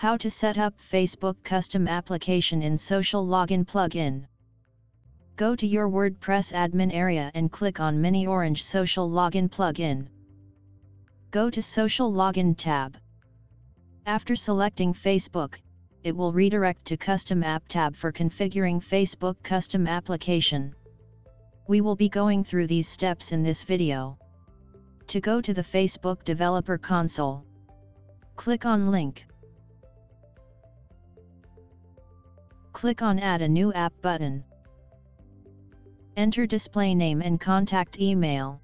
How to set up Facebook custom application in Social Login plugin. Go to your WordPress admin area and click on miniOrange Social Login plugin. Go to Social Login tab. After selecting Facebook, it will redirect to Custom App tab for configuring Facebook custom application. We will be going through these steps in this video. To go to the Facebook Developer Console, click on Link. Click on Add a new app button. Enter display name and contact email.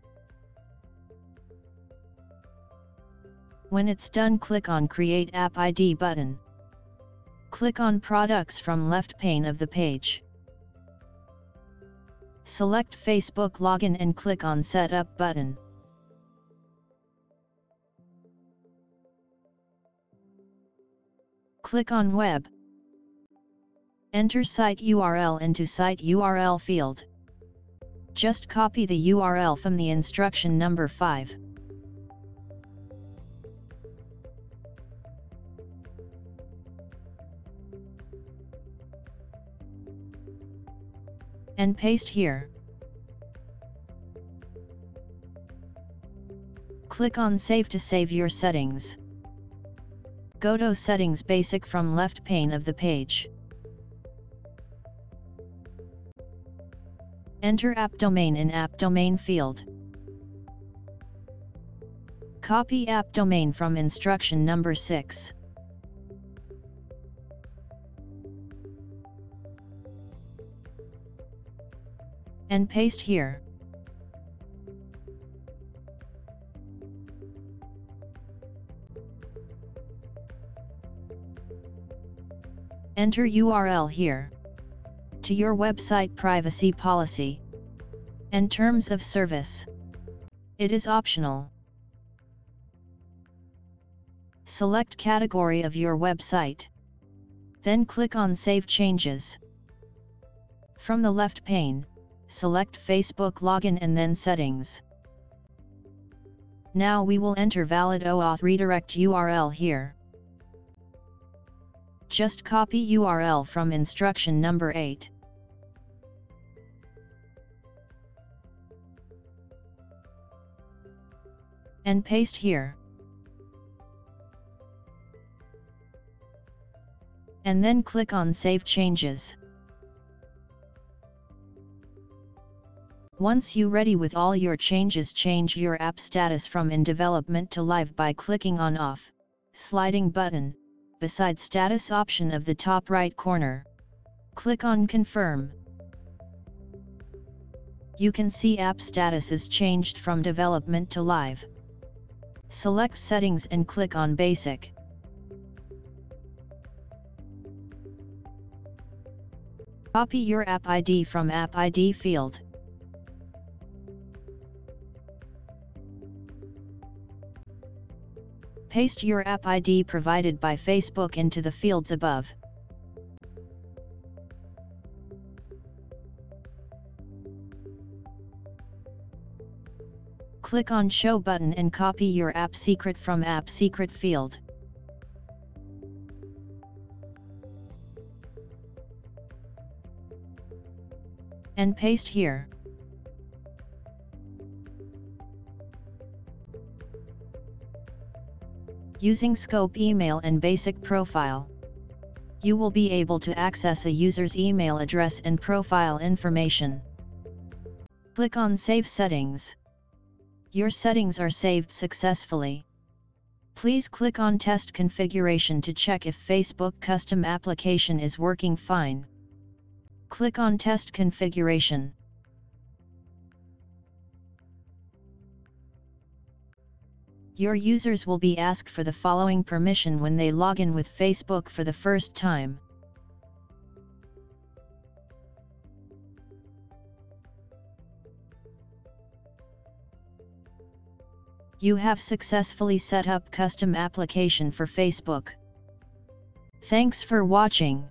When it's done click on Create App ID button. Click on Products from left pane of the page. Select Facebook Login and click on Setup button. Click on Web. Enter site URL into site URL field. Just copy the URL from the instruction number 5. and paste here. Click on Save to save your settings. Go to Settings Basic from left pane of the page. Enter app domain in app domain field. Copy app domain from instruction number 6. and paste here. Enter URL here. To your website privacy policy. And terms of service. It is optional. Select category of your website. Then click on Save Changes. From the left pane, select Facebook login and then settings. Now we will enter valid OAuth redirect URL here. Just copy URL from instruction number 8. And paste here. And then click on Save Changes. Once you ready with all your changes change your app status from in development to live by clicking on off, sliding button, beside status option of the top right corner. Click on confirm. You can see app status is changed from development to live. Select settings and click on basic. Copy your app ID from app ID field. Paste your app ID provided by Facebook into the fields above. Click on Show button and copy your app secret from App Secret field. And paste here. Using Scope Email and Basic Profile. You will be able to access a user's email address and profile information. Click on Save Settings. Your settings are saved successfully. Please click on Test Configuration to check if Facebook Custom Application is working fine. Click on Test Configuration. Your users will be asked for the following permission when they log in with Facebook for the first time. You have successfully set up custom application for Facebook. Thanks for watching.